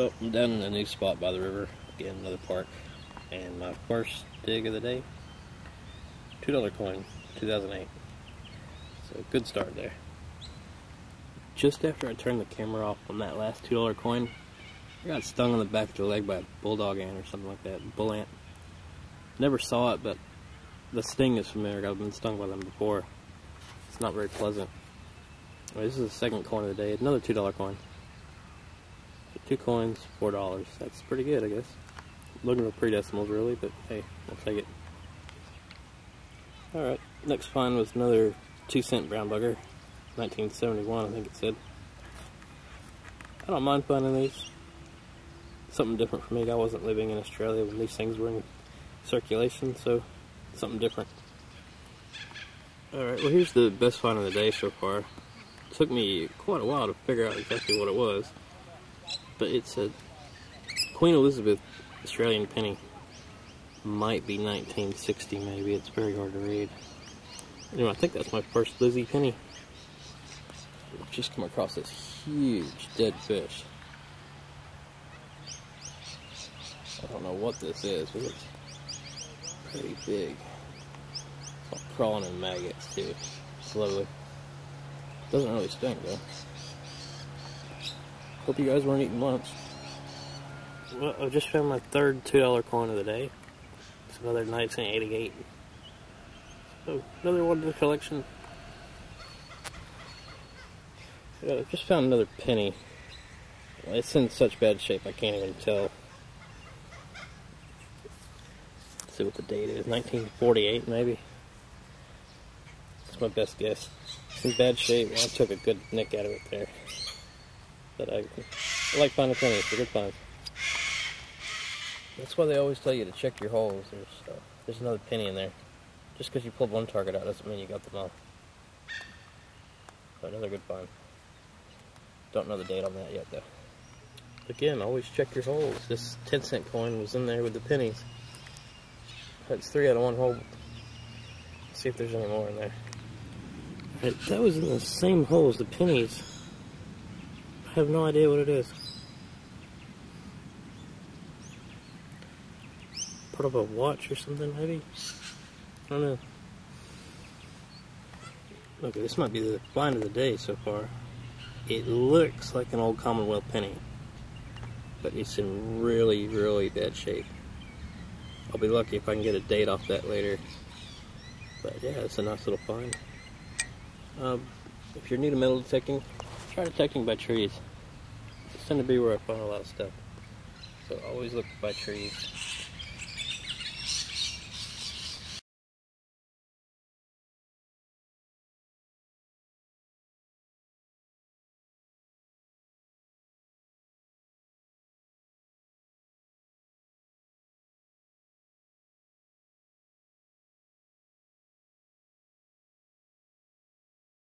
So I'm down in a new spot by the river, again another park, and my first dig of the day, two dollar coin, 2008. So good start there. Just after I turned the camera off on that last two dollar coin, I got stung on the back of the leg by a bulldog ant or something like that, bull ant. Never saw it, but the sting is familiar. I've been stung by them before. It's not very pleasant. This is the second coin of the day, another two dollar coin. Two coins, four dollars. That's pretty good, I guess. Looking for pre-decimals, really, but hey, I'll take it. Alright, next find was another two cent brown bugger. 1971, I think it said. I don't mind finding these. Something different for me. I wasn't living in Australia when these things were in circulation, so something different. Alright, well here's the best find of the day so far. It took me quite a while to figure out exactly what it was but it's a Queen Elizabeth Australian penny. Might be 1960 maybe, it's very hard to read. Anyway, I think that's my first Lizzie penny. I've just come across this huge dead fish. I don't know what this is, but it's pretty big. It's like crawling in maggots too, slowly. Doesn't really stink, though. Hope you guys weren't eating lunch. Well, I just found my third $2 coin of the day. It's another 1988. So, another one in the collection. I just found another penny. It's in such bad shape I can't even tell. Let's see what the date is. 1948 maybe. That's my best guess. It's in bad shape. I took a good nick out of it there that I, I like finding pennies. They're good finds. That's why they always tell you to check your holes. There's uh, there's another penny in there. Just because you pulled one target out doesn't mean you got them all. Another good find. Don't know the date on that yet though. Again, always check your holes. This 10 cent coin was in there with the pennies. That's three out of one hole. Let's see if there's any more in there. That was in the same hole as the pennies. I have no idea what it is. Part of a watch or something, maybe? I don't know. Okay, this might be the find of the day so far. It looks like an old Commonwealth penny, but it's in really, really bad shape. I'll be lucky if I can get a date off that later. But yeah, it's a nice little find. Um, if you're new to metal detecting, try detecting by trees. It's tend to be where I find a lot of stuff. So always look by trees.